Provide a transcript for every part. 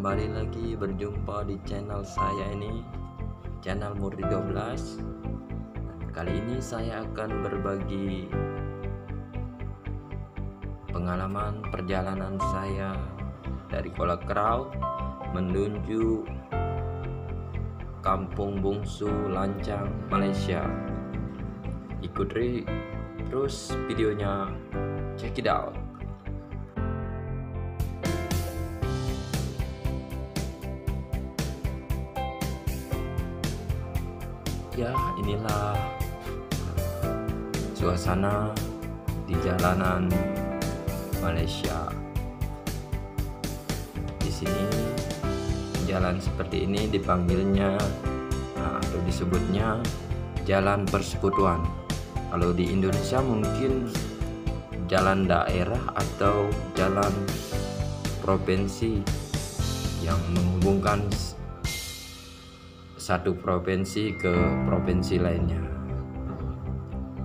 Kembali lagi berjumpa di channel saya ini Channel Murdi 12 Kali ini saya akan berbagi Pengalaman perjalanan saya Dari Kuala Krau Menuju Kampung Bungsu Lancang Malaysia. Ikuti terus videonya. Check it out ya inilah suasana di jalanan Malaysia. Di sini jalan seperti ini dipanggilnya nah, atau disebutnya jalan persekutuan. Kalau di Indonesia mungkin jalan daerah atau jalan provinsi yang menghubungkan satu provinsi ke provinsi lainnya.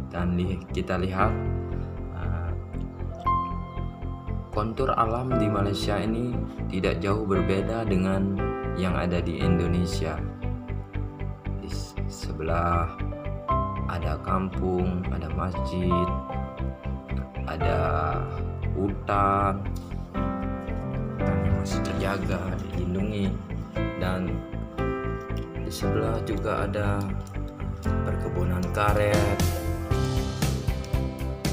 Dan li kita lihat uh, kontur alam di Malaysia ini tidak jauh berbeda dengan yang ada di Indonesia. Di sebelah ada kampung ada masjid ada hutan dan masih terjaga dilindungi. Dan sebelah juga ada perkebunan karet.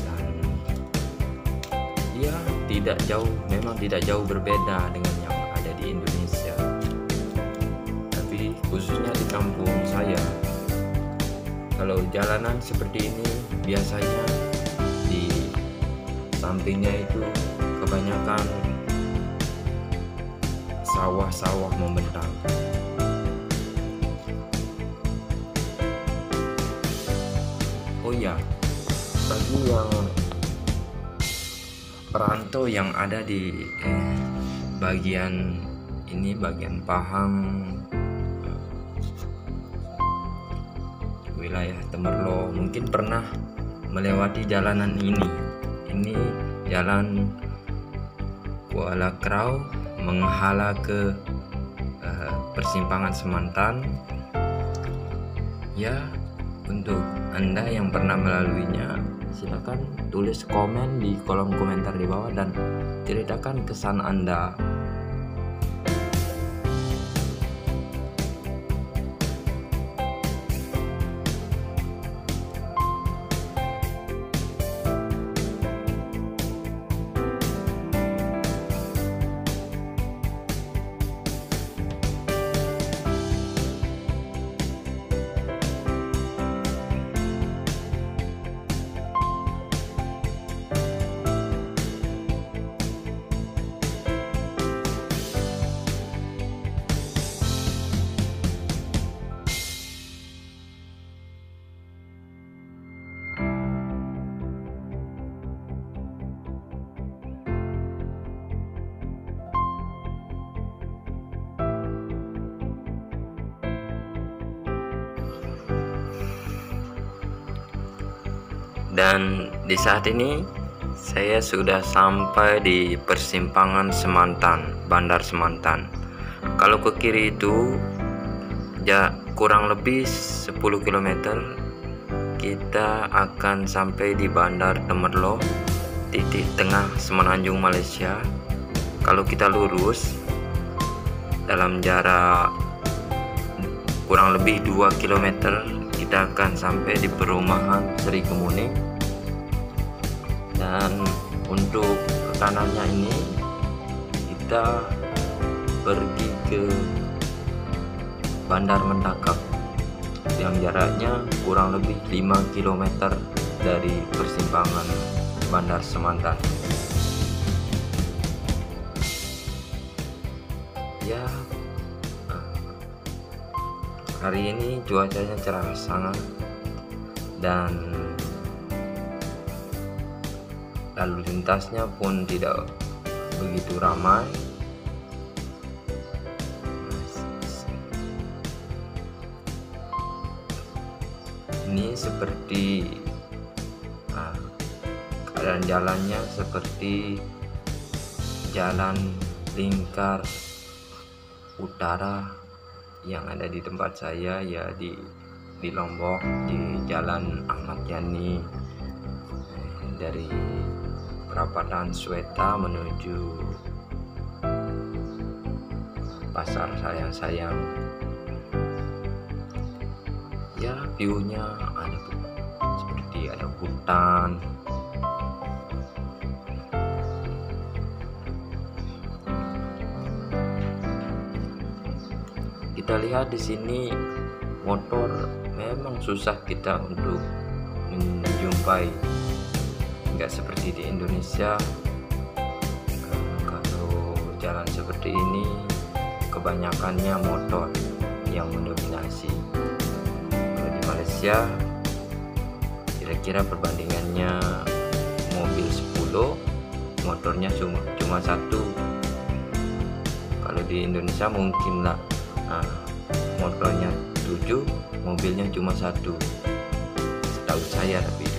Dan ya tidak jauh memang tidak jauh berbeda dengan yang ada di Indonesia. Tapi khususnya di kampung saya kalau jalanan seperti ini biasanya di sampingnya itu kebanyakan sawah-sawah membentang ya bagi yang perantau yang ada di eh, bagian ini bagian Pahang wilayah Temerlo. Mungkin pernah melewati jalanan ini. Ini jalan Kuala Krau menghala ke uh, persimpangan Semantan. Ya untuk anda yang pernah melaluinya silakan tulis komen di kolom komentar di bawah dan ceritakan kesan anda dan di saat ini saya sudah sampai di persimpangan Semantan, Bandar Semantan. Kalau ke kiri itu ya kurang lebih 10 km kita akan sampai di Bandar Temerloh, titik tengah Semenanjung Malaysia. Kalau kita lurus dalam jarak kurang lebih 2 km kita akan sampai di perumahan Seri Kemuning dan untuk kanannya ini kita pergi ke Bandar Mendakap yang jaraknya kurang lebih 5 km dari persimpangan Bandar Semantan. Ya hari ini cuacanya cerah sangat dan lalu lintasnya pun tidak begitu ramai. Ini seperti nah, keadaan jalannya seperti jalan lingkar utara yang ada di tempat saya ya di di Lombok di Jalan Ahmad Yani. Dari perapatan Sweta menuju pasar sayang-sayang. Ya viewnya ada seperti ada hutan. Kita lihat di sini motor memang susah kita untuk menjumpai nggak seperti di Indonesia. Kalau jalan seperti ini kebanyakannya motor yang mendominasi. Kalau di Malaysia kira-kira perbandingannya mobil 10 motornya cuma cuma satu. Kalau di Indonesia mungkin lah nah, motornya 7 mobilnya cuma satu. Setahu saya tapi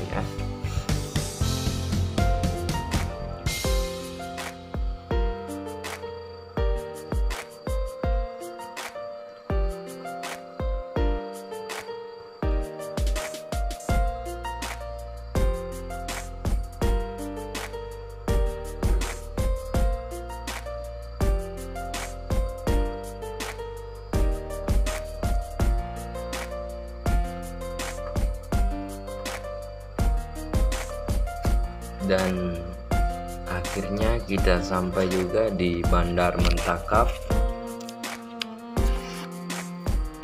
dan akhirnya kita sampai juga di Bandar Mentakap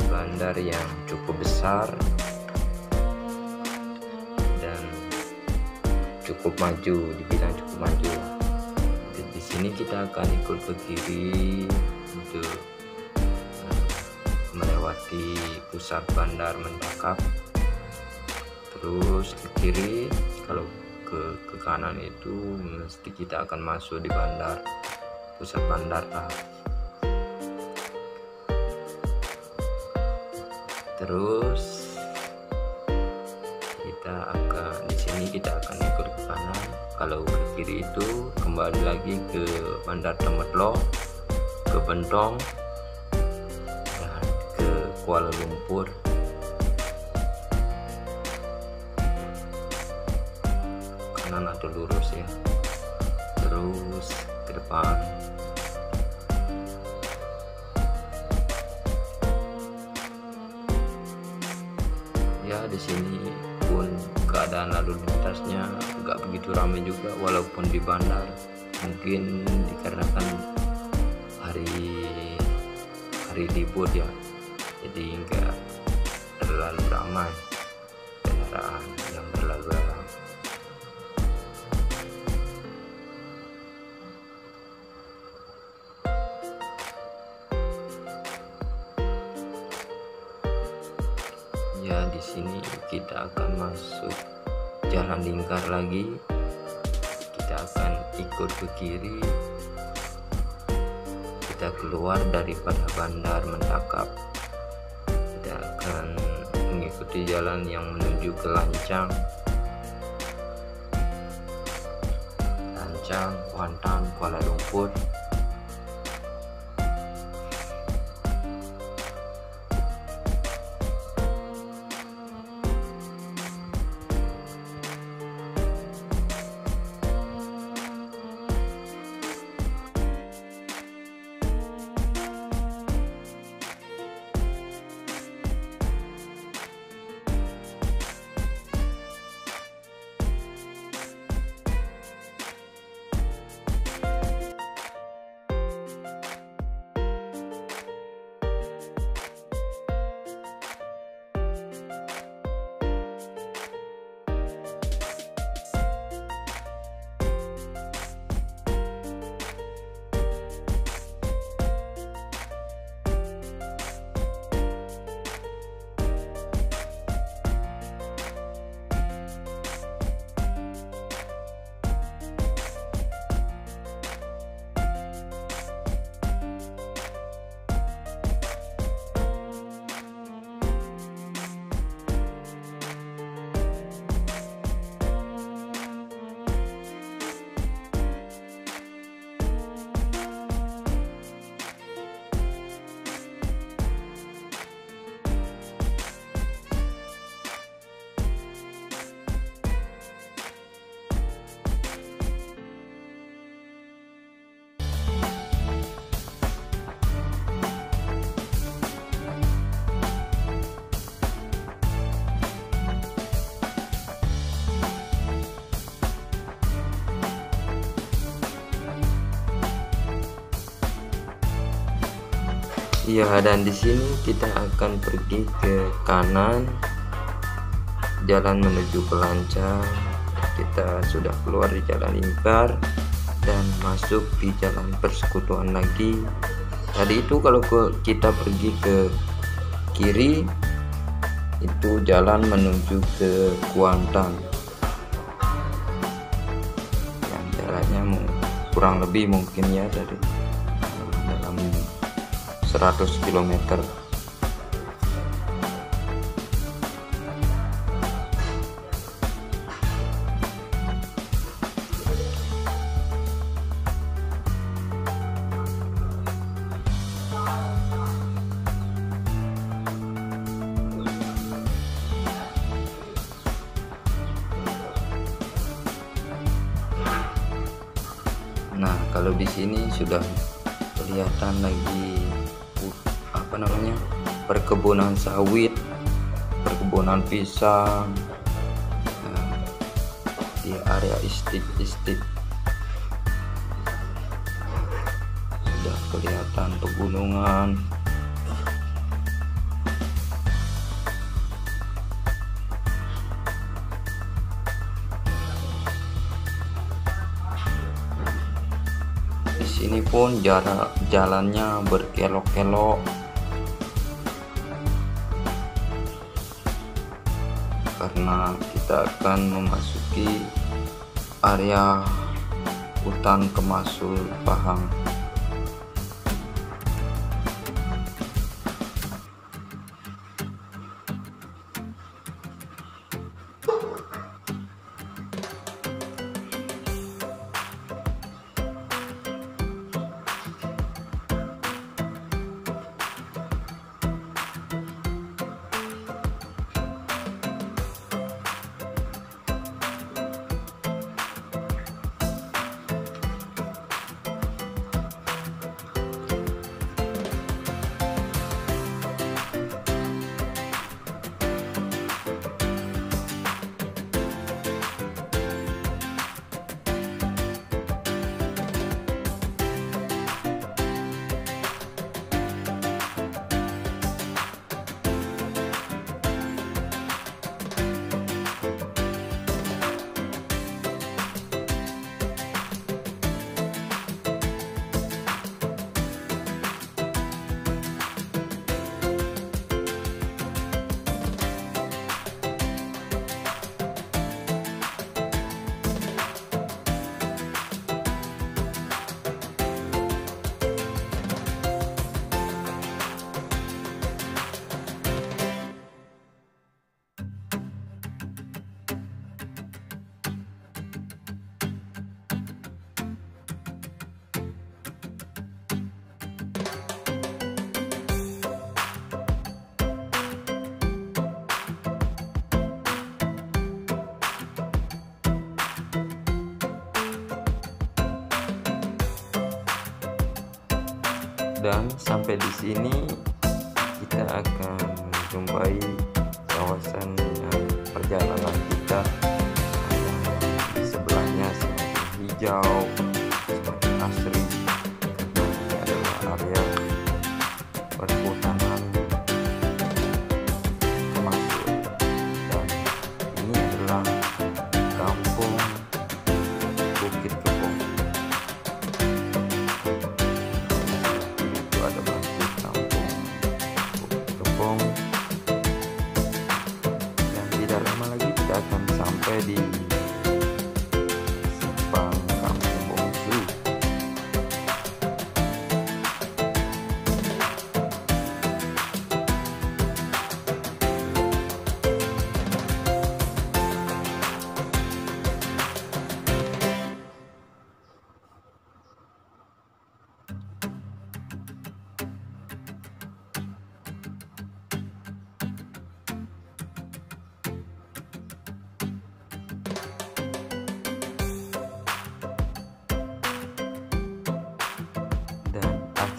bandar yang cukup besar dan cukup maju dibilang cukup maju. Di sini kita akan ikut ke kiri untuk eh, melewati pusat bandar Mentakap terus ke kiri kalau ke ke kanan itu mesti kita akan masuk di bandar pusat bandar lah. Terus kita akan di sini kita akan ikut ke kanan. Kalau ke kiri itu kembali lagi ke bandar Temetlo ke Bentong dan ke Kuala Lumpur kanan atau lurus ya. Terus ke depan. Ya di sini pun keadaan lalu lintasnya nggak begitu ramai juga walaupun di bandar. Mungkin dikarenakan hari hari libur ya. Jadi nggak terlalu ramai kendaraan di sini kita akan masuk jalan lingkar lagi. Kita akan ikut ke kiri. Kita keluar daripada bandar mentakap kita akan mengikuti jalan yang menuju ke Lancang. Lancang, Kuantan, Kuala Lumpur ya dan di sini kita akan pergi ke kanan. Jalan menuju ke lancar kita sudah keluar di jalan lingkar dan masuk di jalan persekutuan lagi. Tadi itu kalau ke, kita pergi ke kiri itu jalan menuju ke Kuantan. Yang jalannya kurang lebih mungkin ya dari 100 km Nah, kalau di sini sudah kelihatan lagi namanya? perkebunan sawit, perkebunan pisang nah, di area istik-istik sudah kelihatan pegunungan. Sini pun jarak jalannya berkelok-kelok karena kita akan memasuki area hutan kemasul Pahang dan sampai di sini kita akan menjumpai kawasan yang perjalanan kita di sebelahnya semakin hijau tidak lama lagi kita akan sampai di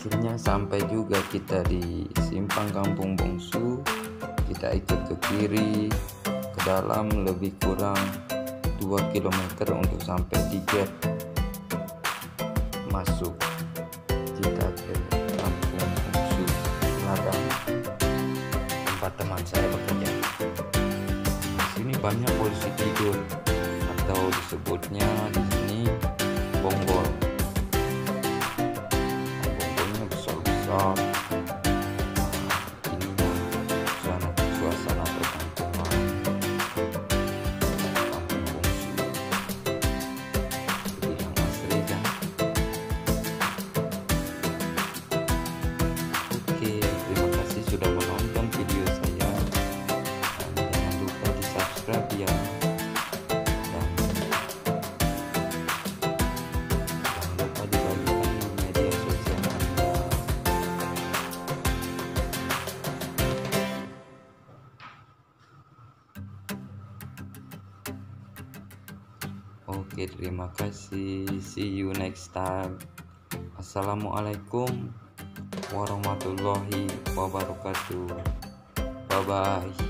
akhirnya sampai juga kita di simpang kampung Bongsu kita ikut ke kiri ke dalam lebih kurang 2 km untuk sampai di gate masuk kita ke kampung Bongsu teman saya bekerja. Di sini banyak polisi tidur atau disebutnya di sini bonggol. 啊。Oke, terima kasih. See you next time. Assalamualaikum warahmatullahi wabarakatuh. Bye bye.